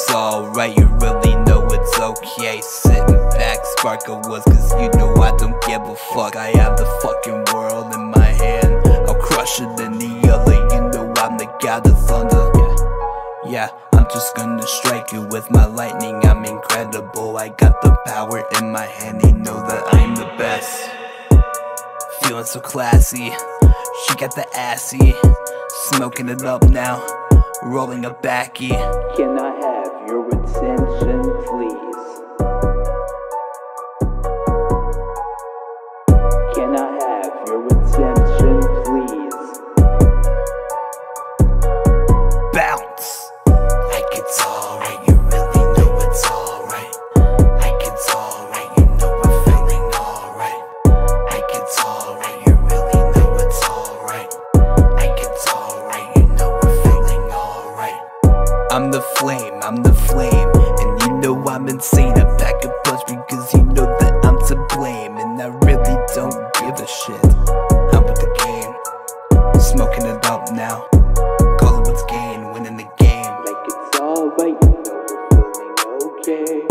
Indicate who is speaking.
Speaker 1: It's alright, you really know it's okay. Sitting back, sparking woods, cause you know I don't give a fuck. I have the fucking world in my hand. I'll crush it in the other, you know I'm the god of thunder. Yeah, yeah, I'm just gonna strike you with my lightning. I'm incredible, I got the power in my hand. You know that I'm the best. Feeling so classy, she got the assy. Smoking it up now, rolling a backy.
Speaker 2: Can I attention, please? Can I have your attention, please?
Speaker 1: Bounce. Like it's alright, you really know it's alright. Like it's alright, you know we're feeling alright. Like it's alright, you really know it's alright. Like it's alright, you know we're feeling alright. I'm the flame, I'm the flame, know I'm insane. I pack a punch because you know that I'm to blame, and I really don't give a shit. I'm with the game, smoking it up now. Call it what's gain, winning the game.
Speaker 2: Like it's alright, you know we're feeling okay.